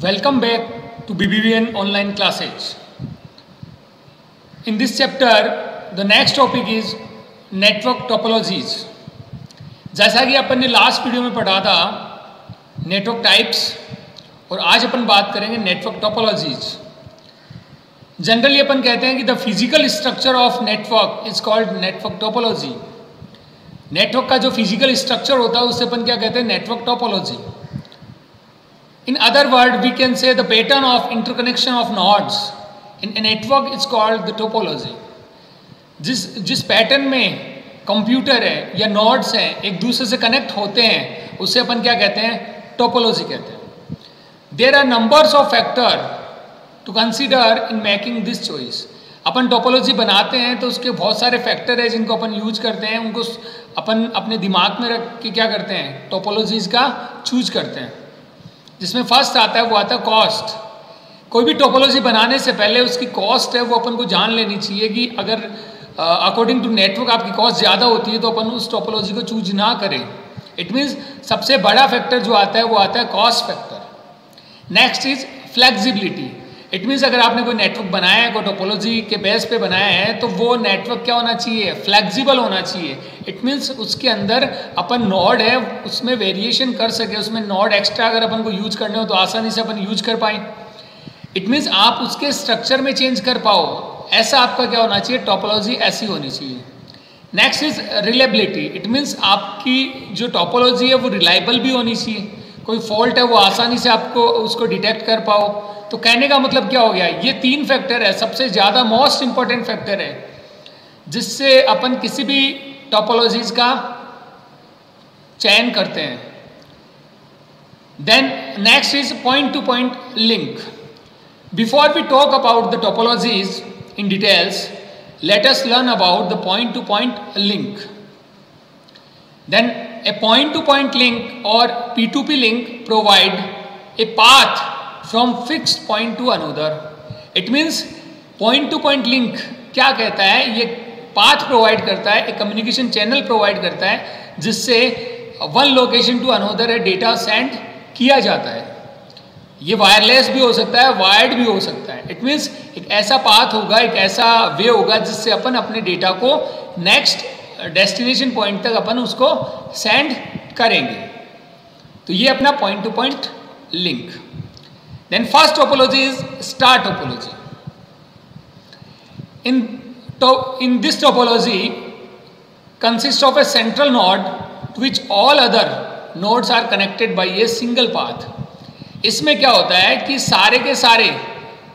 Welcome back to BBVN online classes. In this chapter, the next topic is network topologies. जैसा कि अपन ने last video में पढ़ा था नेटवर्क टाइप्स और आज अपन बात करेंगे नेटवर्क टोपोलॉजीज जनरली अपन कहते हैं कि the physical structure of network is called network topology network का जो फ़िज़िकल स्ट्रक्चर होता है उससे अपन क्या कहते हैं network topology In other words, we can say the pattern of interconnection of nodes in a network is called the topology. जिस जिस पैटर्न में कंप्यूटर है या नोड्स हैं एक दूसरे से कनेक्ट होते हैं उसे अपन क्या कहते हैं? टोपोलॉजी कहते हैं। There are numbers of factor to consider in making this choice upon topology बनाते हैं तो उसके बहुत सारे फैक्टर है जिनको अपन यूज़ करते हैं उनको अपन अपने दिमाग में रख के क्या करते हैं? टोपोलॉजीज का चूज़ करते हैं। जिसमें फ़र्स्ट आता है, वो आता है कॉस्ट कोई भी टोपोलॉजी बनाने से पहले उसकी कॉस्ट है, वो अपन को जान लेनी चाहिए कि अगर अकॉर्डिंग टू नेटवर्क आपकी कॉस्ट ज़्यादा होती है तो अपन उस टोपोलॉजी को चूज़ ना करें. इट मीन्स सबसे बड़ा फैक्टर जो आता है, वो आता है cost factor next is flexibility it means अगर आपने कोई नेटवर्क बनाया है, कोई टोपोलॉजी के बेस पे बनाया है तो वो नेटवर्क क्या होना चाहिए? फ्लेक्सिबल होना चाहिए। इट मीन्स उसके अंदर अपन नॉड है, उसमें वेरिएशन कर सके, उसमें नॉड एक्स्ट्रा अगर अपन को यूज़ करने हो तो आसानी से अपन यूज़ कर पाए। इट मीन्स आप उसके स्ट्रक्चर में चेंज कर पाओ। ऐसा आपका क्या होना चाहिए? टोपोलॉजी ऐसी होनी चाहिए। Next is reliability it means आपकी जो टोपोलॉजी है, वो रिलायबल भी होनी चाहिए। कोई फॉल्ट है, वो आसानी से आपको उसको डिटेक्ट कर पाओ। तो कहने का मतलब क्या हो गया? ये तीन फैक्टर है, सबसे ज़्यादा मोस्ट इंपॉर्टेंट फैक्टर है, जिससे अपन किसी भी टोपोलॉजीज का चयन करते हैं। Then next is point to point link before we talk about the topologies in details let us learn about the point to point link. Then a point to point link or p2p link provide a path from fixed point to another. It means point to point link क्या कहता है? ये path provide करता है, एक communication channel provide करता है, जिससे one location to another data send किया जाता है। ये वायरलेस भी हो सकता है वायर्ड भी हो सकता है। इट मीन्स एक ऐसा पाथ होगा, एक ऐसा वे होगा, जिससे अपन अपने डेटा को नेक्स्ट डेस्टिनेशन पॉइंट तक अपन उसको सेंड करेंगे। तो ये अपना point to point link then first topology is star topology in तो in this topology consist of a central node to which all other nodes are connected by a single path इसमें क्या होता है कि सारे के सारे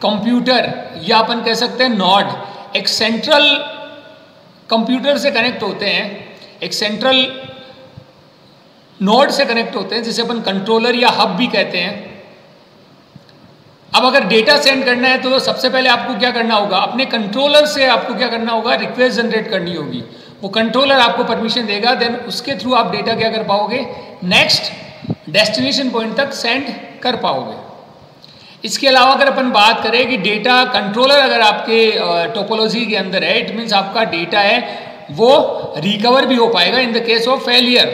कंप्यूटर या अपन कह सकते हैं नॉड एक सेंट्रल कंप्यूटर से कनेक्ट होते हैं, एक सेंट्रल नोड से कनेक्ट होते हैं, जिसे अपन कंट्रोलर या हब भी कहते हैं। अब अगर डेटा सेंड करना है तो सबसे पहले आपको क्या करना होगा? अपने कंट्रोलर से आपको क्या करना होगा? रिक्वेस्ट जनरेट करनी होगी। वो कंट्रोलर आपको परमिशन देगा देन उसके थ्रू आप डेटा क्या कर पाओगे? नेक्स्ट डेस्टिनेशन पॉइंट तक सेंड कर पाओगे। इसके अलावा अगर अपन बात करें कि डेटा कंट्रोलर अगर आपके टोपोलॉजी के अंदर है इट मीन्स आपका डेटा है, वो रिकवर भी हो पाएगा in the case of failure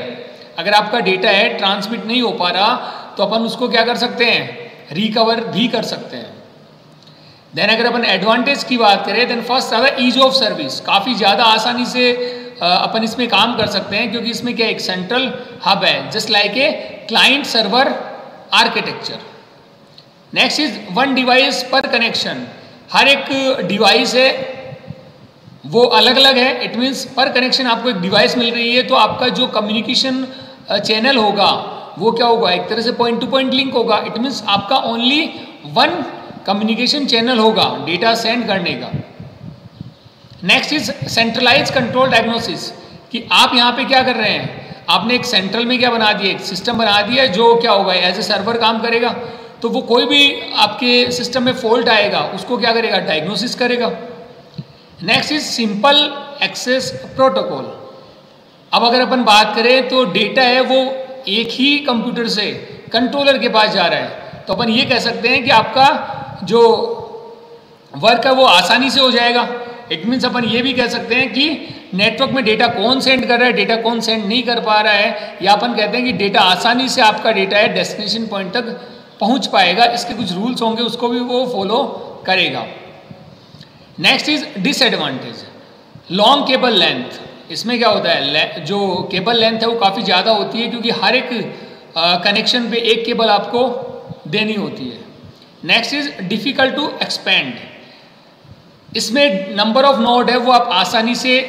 अगर आपका डेटा है ट्रांसमिट नहीं हो पा रहा तो अपन उसको क्या कर सकते हैं? रिकवर भी कर सकते हैं। देन अगर अपन एडवांटेज की बात करें देन फ़र्स्ट आता है ईज ऑफ़ सर्विस काफ़ी ज़्यादा आसानी से अपन इसमें काम कर सकते हैं, क्योंकि इसमें क्या एक सेंट्रल हब है just like a client server architecture next is one device per connection हर एक डिवाइस है, वो अलग अलग है इट मीन्स पर कनेक्शन आपको एक डिवाइस मिल रही है तो आपका जो कम्युनिकेशन चैनल होगा वो क्या होगा? एक तरह से पॉइंट टू पॉइंट लिंक होगा। इट मीन्स आपका ओनली वन कम्युनिकेशन चैनल होगा डेटा सेंड करने का। Next is centralize control diagnosis कि आप यहाँ पे क्या कर रहे हैं? आपने एक सेंट्रल में क्या बना दिया? एक सिस्टम बना दिया जो क्या होगा? एज ए सर्वर काम करेगा। तो वो कोई भी आपके सिस्टम में फॉल्ट आएगा, उसको क्या करेगा? डायग्नोसिस करेगा। Next is simple access protocol अब अगर अपन बात करें तो डेटा है वो एक ही कंप्यूटर से कंट्रोलर के पास जा रहा है। तो अपन ये कह सकते हैं कि आपका जो वर्क है वो आसानी से हो जाएगा। इट मीन्स अपन ये भी कह सकते हैं कि नेटवर्क में डेटा कौन सेंड कर रहा है डेटा कौन सेंड नहीं कर पा रहा है, या अपन कहते हैं कि डेटा आसानी से आपका डेटा है डेस्टिनेशन पॉइंट तक पहुँच पाएगा। इसके कुछ रूल्स होंगे, उसको भी वो फॉलो करेगा। Next is disadvantage long cable length इसमें क्या होता है? जो केबल लेंथ है वो काफ़ी ज़्यादा होती है क्योंकि हर एक कनेक्शन पे एक केबल आपको देनी होती है। Next is difficult to expand इसमें नंबर ऑफ़ नोड है, वो आप आसानी से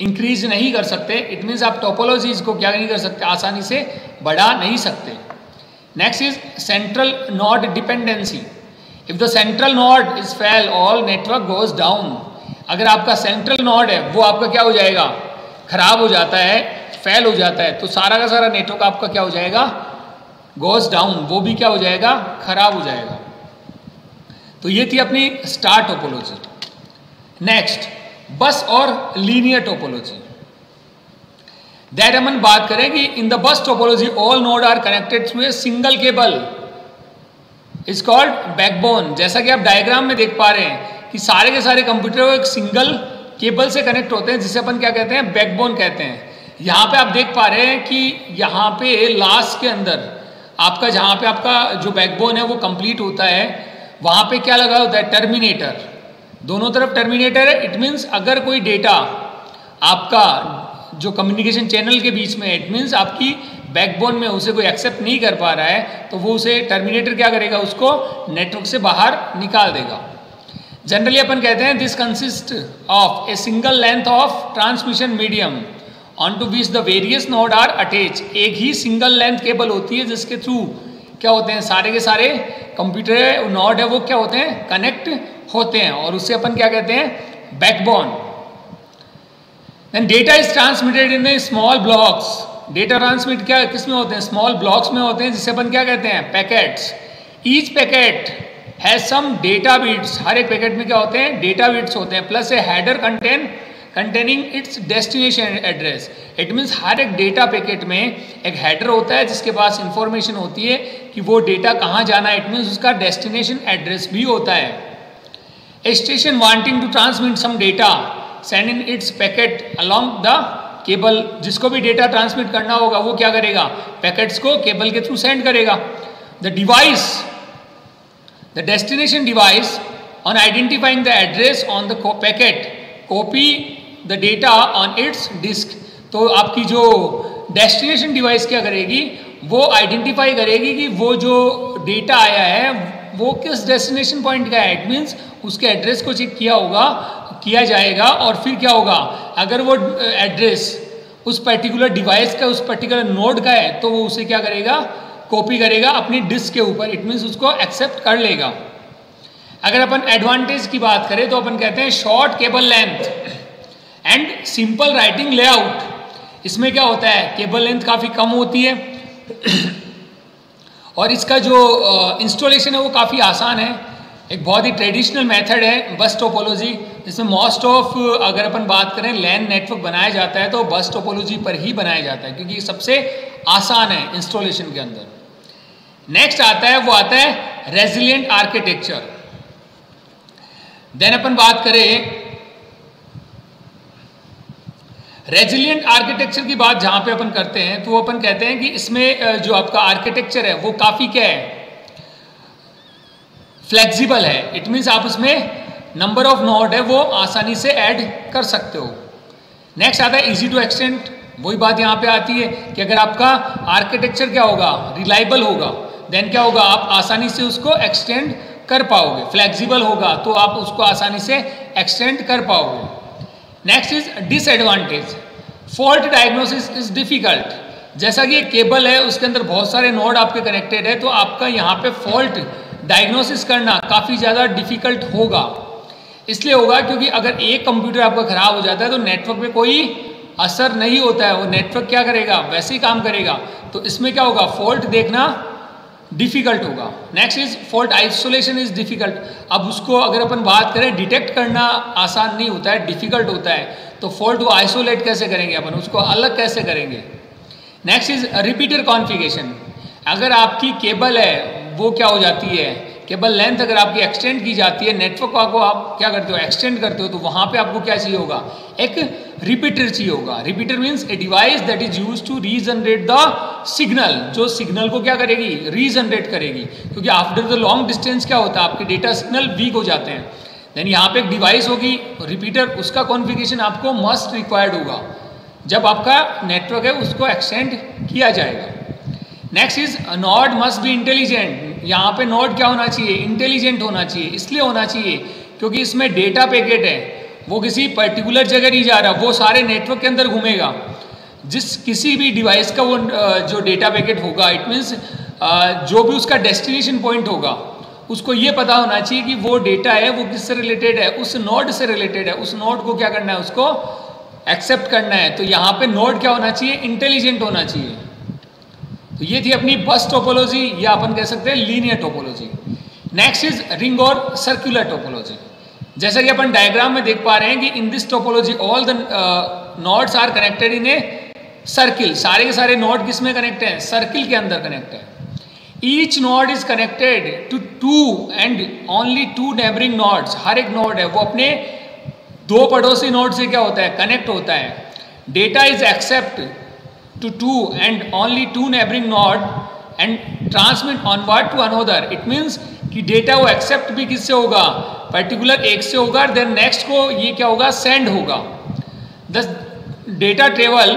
इंक्रीज नहीं कर सकते। इट मीन्स आप टोपोलॉजीज को क्या नहीं कर सकते? आसानी से बढ़ा नहीं सकते। Next is central node dependency if the central node is fail all network goes down अगर आपका सेंट्रल नोड है, वो आपका क्या हो जाएगा? खराब हो जाता है फेल हो जाता है तो सारा का सारा नेटवर्क आपका क्या हो जाएगा? गोज डाउन वो भी क्या हो जाएगा? खराब हो जाएगा। तो ये थी अपनी स्टार टोपोलॉजी नेक्स्ट बस और लीनियर टोपोलॉजी दैट बात करें कि in the bus topology all node are connected through a single cable is called backbone जैसा कि आप डायग्राम में देख पा रहे हैं कि सारे के सारे कंप्यूटर एक सिंगल केबल से कनेक्ट होते हैं, जिसे अपन क्या कहते हैं बैकबोन कहते हैं। यहाँ पे आप देख पा रहे हैं कि यहाँ पे लास्ट के अंदर आपका, जहाँ पे आपका जो बैकबोन है, वो कंप्लीट होता है। वहाँ पे क्या लगा होता है टर्मिनेटर दोनों तरफ़ टर्मिनेटर है। इट मीन्स अगर कोई डेटा आपका जो कम्युनिकेशन चैनल के बीच में इट मीन्स आपकी बैकबोन में उसे कोई एक्सेप्ट नहीं कर पा रहा है तो वो उसे टर्मिनेटर क्या करेगा, उसको नेटवर्क से बाहर निकाल देगा। जनरली अपन कहते हैं this consist of a single length of transmission medium on to which the various node are attach एक ही सिंगल लेंथ केबल होती है, जिसके थ्रू क्या होते हैं, सारे के सारे कंप्यूटर नोड है, वो क्या होते हैं कनेक्ट होते हैं। और उससे अपन क्या कहते हैं backbone then data is transmitted in small blocks data transmit क्या किसमें होते हैं स्मॉल ब्लॉक्स में होते हैं, जिसे अपन क्या कहते हैं packets each packet has some data bits हर एक पैकेट में क्या होते हैं? डेटा बीट्स होते हैं. Plus a header contain containing its destination address it means हर एक डेटा पैकेट में एक हेडर होता है जिसके पास इंफॉर्मेशन होती है कि वो डेटा कहाँ जाना है. इट मीन्स उसका डेस्टिनेशन एड्रेस भी होता है. A station wanting to transmit some data send in its packet along the cable जिसको भी डेटा ट्रांसमिट करना होगा, वो क्या करेगा? पैकेट्स को केबल के थ्रू सेंड करेगा. The device the destination device on identifying the address on the packet copy the data on its disk तो आपकी जो डेस्टिनेशन डिवाइस क्या करेगी? वो आइडेंटिफाई करेगी कि वो जो डेटा आया है, वो किस डेस्टिनेशन पॉइंट का है? इट मीन्स उसके एड्रेस को चेक किया होगा, किया जाएगा और फिर क्या होगा? अगर वो एड्रेस उस पर्टिकुलर डिवाइस का, उस पर्टिकुलर नोड का है तो वो उसे क्या करेगा? कॉपी करेगा अपनी डिस्क के ऊपर इट मीन्स उसको एक्सेप्ट कर लेगा। अगर अपन एडवांटेज की बात करें तो अपन कहते हैं short cable length and simple writing layout इसमें क्या होता है? केबल लेंथ काफ़ी कम होती है। और इसका जो इंस्टॉलेशन है, वो काफ़ी आसान है। एक बहुत ही ट्रेडिशनल मेथड है बस टोपोलॉजी जिसमें मोस्ट ऑफ़ अगर अपन बात करें लैंड नेटवर्क बनाया जाता है तो बस टोपोलॉजी पर ही बनाया जाता है, क्योंकि सबसे आसान है इंस्टॉलेशन के अंदर। नेक्स्ट आता है, वो आता है रेजिलियंट आर्किटेक्चर देन अपन बात करें रेजिलियंट आर्किटेक्चर की बात जहाँ पे अपन करते हैं तो वो अपन कहते हैं कि इसमें जो आपका आर्किटेक्चर है, वो काफ़ी क्या है? फ्लेक्सिबल है. इट मीन्स आप उसमें नंबर ऑफ़ नोड है, वो आसानी से ऐड कर सकते हो. नेक्स्ट आता है इजी टू एक्सटेंड वही बात यहाँ पे आती है कि अगर आपका आर्किटेक्चर क्या होगा? रिलायबल होगा. देन क्या होगा? आप आसानी से उसको एक्सटेंड कर पाओगे। फ्लेक्सिबल होगा तो आप उसको आसानी से एक्सटेंड कर पाओगे। Next is disadvantage fault diagnosis is difficult जैसा कि केबल है, उसके अंदर बहुत सारे नोड आपके कनेक्टेड है तो आपका यहाँ पे फॉल्ट डायग्नोसिस करना काफ़ी ज़्यादा डिफ़िकल्ट होगा। इसलिए होगा क्योंकि अगर एक कंप्यूटर आपका ख़राब हो जाता है तो नेटवर्क पे कोई असर नहीं होता है। वो नेटवर्क क्या करेगा? वैसे ही काम करेगा। तो इसमें क्या होगा? फॉल्ट देखना डिफ़िकल्ट होगा। Next is fault isolation is difficult अब उसको अगर अपन बात करें डिटेक्ट करना आसान नहीं होता है डिफ़िकल्ट होता है तो फॉल्ट को आइसोलेट कैसे करेंगे अपन? उसको अलग कैसे करेंगे? नेक्स्ट इज़ रिपीटर कॉन्फ़िगरेशन अगर आपकी केबल है, वो क्या हो जाती है? केबल लेंथ अगर आपकी एक्सटेंड की जाती है नेटवर्क को आप क्या करते हो एक्सटेंड करते हो तो वहाँ पे आपको क्या चाहिए होगा? एक रिपीटर चाहिए होगा। Repeater means a device that is use to regenerate the signal जो सिग्नल को क्या करेगी? रीजनरेट करेगी। क्योंकि आफ्टर द लॉन्ग डिस्टेंस क्या होता है? आपके डेटा सिग्नल वीक हो जाते हैं। देन यहाँ पे एक डिवाइस होगी रिपीटर उसका कॉन्फ़िगरेशन आपको मस्ट रिक्वायर्ड होगा। जब आपका नेटवर्क है, उसको एक्सटेंड किया जाएगा। Next is node must be intelligent यहाँ पे नॉड क्या होना चाहिए? इंटेलिजेंट होना चाहिए, इसलिए होना चाहिए, क्योंकि इसमें डेटा पैकेट है। वो किसी पर्टिकुलर जगह नहीं जा रहा, वो सारे नेटवर्क के अंदर घूमेगा। जिस किसी भी डिवाइस का वो जो डेटा पैकेट होगा इट मीन्स जो भी उसका डेस्टिनेशन पॉइंट होगा, उसको ये पता होना चाहिए कि वो डेटा है, वो किससे रिलेटेड है? उस नोड से रिलेटेड है। उस नोड को क्या करना है? उसको एक्सेप्ट करना है। तो यहाँ पे नोड क्या होना चाहिए? इंटेलिजेंट होना चाहिए। तो ये थी अपनी बस टोपोलॉजी, या अपन कह सकते हैं linear topology. Next is ring और सर्कुलर टोपोलॉजी। जैसा कि अपन डायग्राम में देख पा रहे हैं कि in this topology all the nodes are connected in a circle सारे के सारे नोड किसमें कनेक्ट हैं? सर्किल के अंदर कनेक्ट है। Each node is connected to two and only two neighbouring nodes हर एक नोड है। वो अपने दो पड़ोसी नोड से क्या होता है? कनेक्ट होता है। Data is accept to and only to neighbouring node and transmit onward to another it means कि डेटा वो एक्सेप्ट भी किससे होगा? पर्टिकुलर एक से होगा देन नेक्स्ट को ये क्या होगा? सेंड होगा। The data travel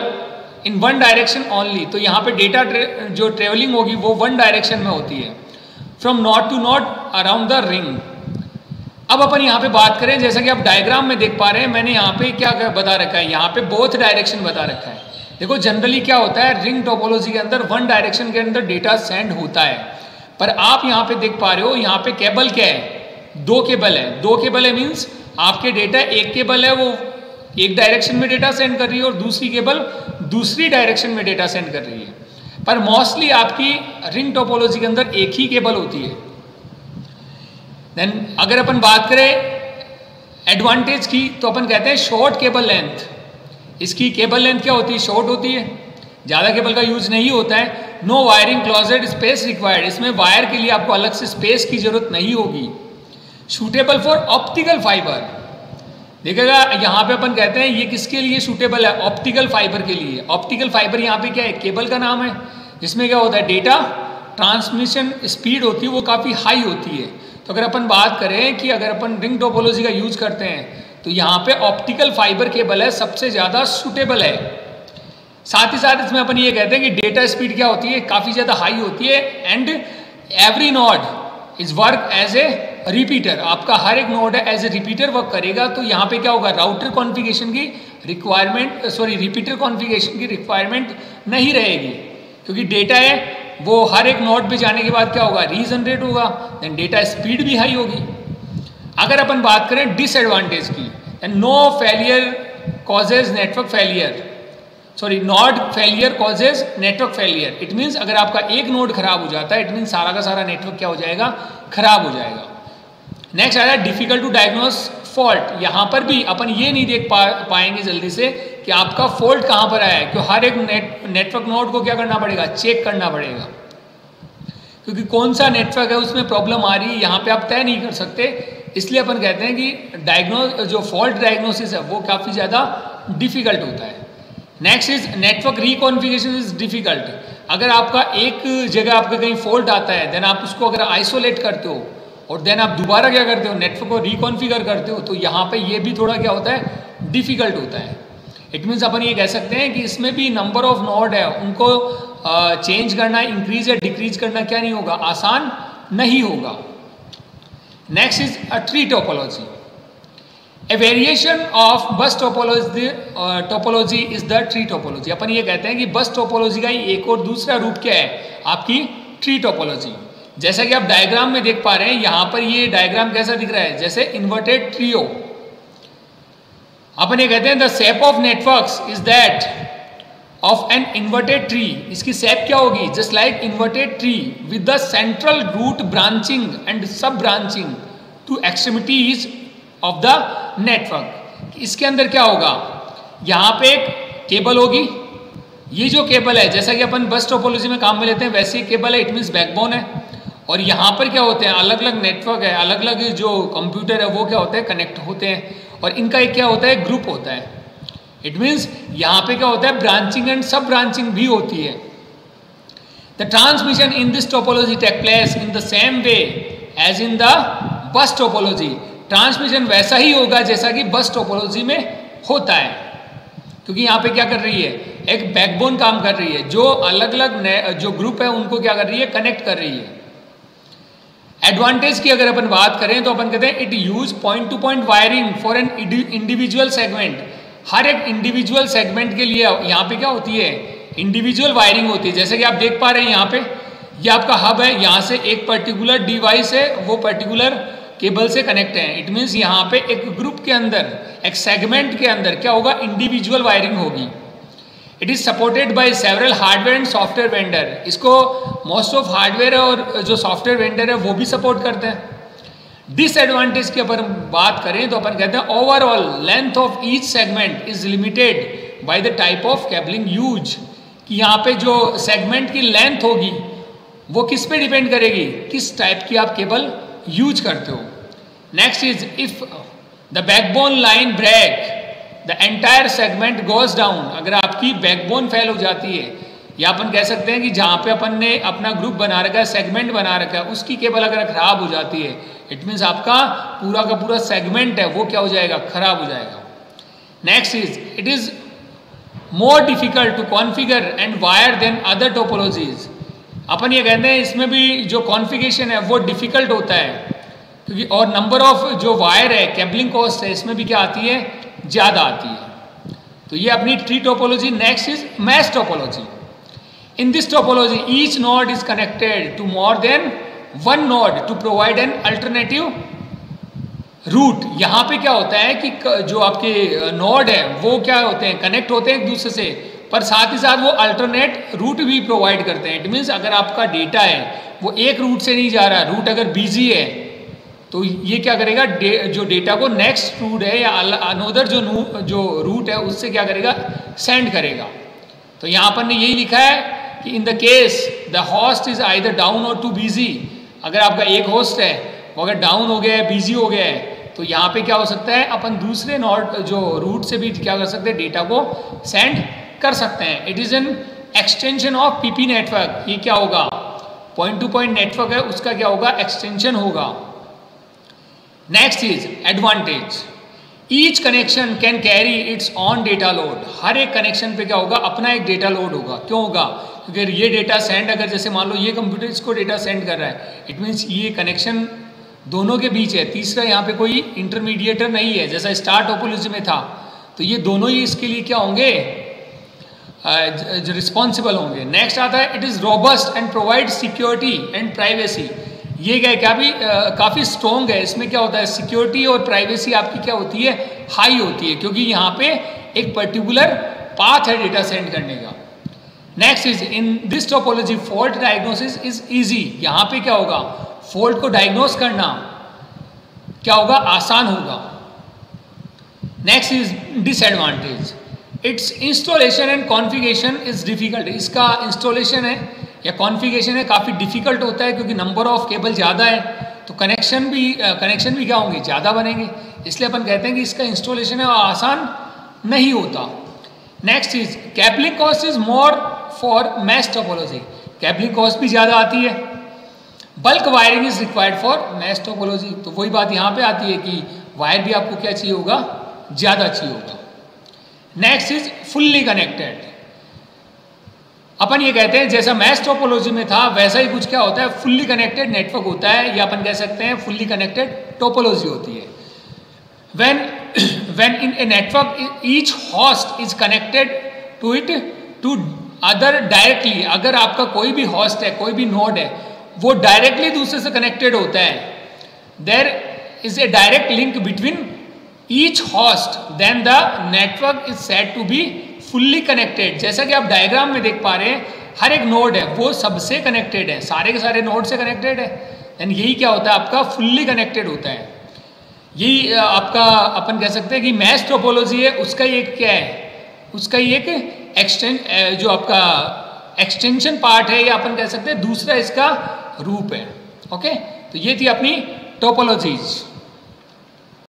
in one direction only तो यहाँ पे डेटा जो ट्रेवलिंग होगी, वो वन डायरेक्शन में होती है। From node to node around the ring अब अपन यहाँ पे बात करें, जैसा कि आप डायग्राम में देख पा रहे हैं, मैंने यहाँ पे क्या बता रखा है? यहाँ पे बोथ डायरेक्शन बता रखा है। देखो जनरली क्या होता है रिंग टोपोलॉजी के अंदर वन डायरेक्शन के अंदर डेटा सेंड होता है। पर आप यहाँ पे देख पा रहे हो, यहाँ पे केबल क्या है? दो केबल है। दो केबल है मीन्स आपके डेटा एक केबल है, वो एक डायरेक्शन में डेटा सेंड कर रही है और दूसरी केबल दूसरी डायरेक्शन में डेटा सेंड कर रही है। पर मोस्टली आपकी रिंग टोपोलॉजी के अंदर एक ही केबल होती है। देन अगर अपन बात करें एडवांटेज की तो अपन कहते हैं शॉर्ट केबल लेंथ इसकी केबल लेंथ क्या होती है? शॉर्ट होती है। ज़्यादा केबल का यूज़ नहीं होता है। No wiring closet space required. इसमें वायर के लिए आपको अलग से स्पेस की ज़रूरत नहीं होगी। Suitable for optical fibre. देखेगा यहाँ पे अपन कहते हैं, ये किसके लिए सूटेबल है? ऑप्टिकल फाइबर के लिए। ऑप्टिकल फाइबर यहाँ पे क्या है? केबल का नाम है। जिसमें क्या होता है? डेटा ट्रांसमिशन स्पीड होती है, वो काफ़ी हाई होती है। तो अगर अपन बात करें कि अगर अपन रिंग टोपोलॉजी का यूज़ करते हैं तो यहाँ पे ऑप्टिकल फाइबर केबल है, सबसे ज़्यादा सुटेबल है। साथ ही साथ इसमें अपन ये कहते हैं कि डेटा स्पीड क्या होती है? काफ़ी ज़्यादा हाई होती है and every node is work as a repeater आपका हर एक नोड है एज ए रिपीटर वर्क करेगा तो यहाँ पे क्या होगा? राउटर कॉन्फ़िगरेशन की रिक्वायरमेंट सॉरी रिपीटर कॉन्फ़िगरेशन की रिक्वायरमेंट नहीं रहेगी। क्योंकि डेटा है, वो हर एक नोड पे जाने के बाद क्या होगा? रीजनरेट होगा देन डेटा स्पीड भी हाई होगी। अगर अपन बात करें डिसएडवांटेज की and no failure causes network failure sorry not failure causes network failure it means अगर आपका एक नोड खराब हो जाता है इट मीन्स सारा का सारा नेटवर्क क्या हो जाएगा? खराब हो जाएगा। नेक्स्ट आया डिफ़िकल्ट टू डायग्नोस फॉल्ट यहाँ पर भी अपन ये नहीं देख पा, पाएँगे जल्दी से कि आपका फॉल्ट कहाँ पर आया है। क्यों हर एक नेट नेटवर्क नोड को क्या करना पड़ेगा? चेक करना पड़ेगा। क्योंकि कौन सा नेटवर्क है, उसमें प्रॉब्लम आ रही है, यहाँ पे आप तय नहीं कर सकते इसलिए अपन कहते हैं कि डायग्नोस जो फॉल्ट डायग्नोसिस है, वो काफ़ी ज़्यादा डिफ़िकल्ट होता है। Next is network reconfiguration is difficult अगर आपका एक जगह आपका कहीं फॉल्ट आता है देन आप उसको अगर आइसोलेट करते हो, और देन आप दोबारा क्या करते हो नेटवर्क को रिकॉन्फिगर करते हो तो यहाँ पे ये भी थोड़ा क्या होता है डिफ़िकल्ट होता है। इट मीन्स अपन ये कह सकते हैं कि इसमें भी नंबर ऑफ़ नोड है, उनको चेंज करना इंक्रीज या डिक्रीज करना क्या नहीं होगा, आसान नहीं होगा। Next is a tree topology a variation of bus topology topology is the tree topology अपन ये कहते हैं कि बस टोपोलॉजी का एक और दूसरा रूप क्या है? आपकी ट्री टोपोलॉजी जैसा कि आप डायग्राम में देख पा रहे हैं, यहाँ पर ये डायग्राम कैसा दिख रहा है? जैसे इन्वर्टेड ट्रियो अपन ये कहते हैं the shape of networks is that of an inverted tree इसकी सेप क्या होगी? Just like inverted tree with the central root branching and sub branching to extremities of the network इसके अंदर क्या होगा? यहाँ पे एक केबल होगी। ये जो केबल है, जैसा कि अपन बस टोपोलॉजी में काम में लेते हैं, वैसे ही केबल है इट मीन्स बैकबोन है। और यहाँ पर क्या होते हैं? अलग अलग नेटवर्क है अलग अलग जो कंप्यूटर है, वो क्या होते हैं? कनेक्ट होते हैं। और इनका एक क्या होता है? ग्रुप होता है। इट मीन्स यहाँ पे क्या होता है ब्रांचिंग एंड सब ब्रांचिंग भी होती है। The transmission in this topology take place in the same way as in the bus topology transmission वैसा ही होगा जैसा कि बस टोपोलॉजी में होता है। क्योंकि यहाँ पे क्या कर रही है, एक बैकबोन काम कर रही है। जो अलग अलग जो ग्रुप है, उनको क्या कर रही है कनेक्ट कर रही है। एडवांटेज की अगर अपन बात करें तो अपन कहते हैं it use point to point wiring for an individual segment हर एक इंडिविजुअल सेगमेंट के लिए यहाँ पे क्या होती है? इंडिविजुअल वायरिंग होती है। जैसे कि आप देख पा रहे हैं यहाँ पे, ये आपका हब है। यहाँ से एक पर्टिकुलर डिवाइस है, वो पर्टिकुलर केबल से कनेक्ट है। इट मीन्स यहाँ पे एक ग्रुप के अंदर, एक सेगमेंट के अंदर क्या होगा? इंडिविजुअल वायरिंग होगी। It is supported by several hardware and software vendor इसको मोस्ट ऑफ़ हार्डवेयर और जो सॉफ्टवेयर वेंडर है, वो भी सपोर्ट करते हैं। डिसएडवांटेज की अगर बात करें तो अपन कहते हैं overall length of each segment is limited by the type of cabling use कि यहाँ पे जो सेगमेंट की लेंथ होगी, वो किस पे डिपेंड करेगी? किस टाइप की आप केबल यूज़ करते हो? Next is if the backbone line break the entire segment goes down अगर आपकी बैकबोन फेल हो जाती है, या अपन कह सकते हैं कि जहाँ पे अपन ने अपना ग्रुप बना रखा है सेगमेंट बना रखा है, उसकी केबल अगर खराब हो जाती है इट मीन्स आपका पूरा का पूरा सेगमेंट है, वो क्या हो जाएगा? खराब हो जाएगा। Next is it is more difficult to configure and wire than other topologies अपन ये कहते हैं, इसमें भी जो कॉन्फिगेशन है, वो डिफ़िकल्ट होता है। क्योंकि और नंबर ऑफ़ जो वायर है केबलिंग कॉस्ट है, इसमें भी क्या आती है? ज़्यादा आती है। तो ये अपनी tree topology next is mesh topology in this topology each node is connected to more than one node to provide an alternative route यहाँ पे क्या होता है कि जो आपके नोड है वो क्या होते हैं कनेक्ट होते हैं एक दूसरे से पर साथ ही साथ वो अल्टरनेट रूट भी प्रोवाइड करते हैं। इट मीन्स अगर आपका डेटा है वो एक रूट से नहीं जा रहा रूट अगर बिज़ी है तो ये क्या करेगा डे, जो डेटा को नेक्स्ट रूट है या अनोदर जो जो रूट है उससे क्या करेगा सेंड करेगा। तो यहाँ पर ने यही लिखा है कि in the case the host is either down or too busy अगर आपका एक होस्ट है, वो अगर डाउन हो गया है बिज़ी हो गया है तो यहाँ पे क्या हो सकता है, अपन दूसरे नॉट जो रूट से भी क्या कर सकते हैं डेटा को सेंड कर सकते हैं। It is an extension of PP network ये क्या होगा? पॉइंट टू पॉइंट नेटवर्क है, उसका क्या होगा? एक्सटेंशन होगा। Next is advantage each connection can carry its own data load हर एक कनेक्शन पे क्या होगा? अपना एक डेटा लोड होगा। क्यों होगा? क्योंकि ये डेटा सेंड अगर जैसे मान लो ये कंप्यूटर इसको डेटा सेंड कर रहा है इट मीन्स ये कनेक्शन दोनों के बीच है। तीसरा यहाँ पे कोई इंटरमीडिएटर नहीं है, जैसा स्टार टोपोलॉजी में था। तो ये दोनों ही इसके लिए क्या होंगे? रिस्पॉन्सिबल होंगे। नेक्स्ट आता है it is robust and provide security and privacy ये क्या है? भी काफ़ी स्ट्रॉन्ग है। इसमें क्या होता है? सिक्योरिटी और प्राइवेसी आपकी क्या होती है? हाई होती है, क्योंकि यहाँ पे एक पर्टिकुलर पाथ है डेटा सेंड करने का। Next is in this topology fault diagnosis is easy यहाँ पे क्या होगा? फॉल्ट को डायग्नोस करना क्या होगा? आसान होगा। Next is disadvantage its installation and configuration is difficult इसका इंस्टॉलेशन है या कॉन्फ़िगरेशन है काफ़ी डिफ़िकल्ट होता है क्योंकि नंबर ऑफ़ केबल ज़्यादा है तो कनेक्शन भी कनेक्शन भी क्या होंगे? ज़्यादा बनेंगे। इसलिए अपन कहते हैं कि इसका इंस्टॉलेशन है आसान नहीं होता। Next is cabling cost is more for mesh topology cabling cost भी ज़्यादा आती है। Bulk wiring is required for mesh topology तो वही बात यहाँ पे आती है कि वायर भी आपको क्या चाहिए होगा? ज़्यादा चाहिए होगा। नेक्स्ट इज़ फुल्ली कनेक्टेड अपन ये कहते हैं, जैसा मैस टोपोलॉजी में था, वैसा ही कुछ क्या होता है? फुल्ली कनेक्टेड नेटवर्क होता है। या अपन कह सकते हैं फुल्ली कनेक्टेड टोपोलॉजी होती है। When when in a network, each host is connected to it to other directly अगर आपका कोई भी हॉस्ट है, कोई भी नोड है, वो डायरेक्टली दूसरे से कनेक्टेड होता है। There is a direct link between each host then the network is set to be fully connected जैसा कि आप डायग्राम में देख पा रहे हैं, हर एक नोड है, वो सबसे कनेक्टेड है, सारे के सारे नोड से कनेक्टेड है। देन यही क्या होता है, आपका फुल्ली कनेक्टेड होता है। यही आपका, अपन कह सकते हैं कि मैथ टोपोलॉजी है, उसका एक क्या है, उसका ही एक एक्सटेंड जो आपका एक्सटेंशन पार्ट है, या अपन कह सकते हैं दूसरा इसका रूप है। ओके तो ये थी अपनी टोपोलॉजीज़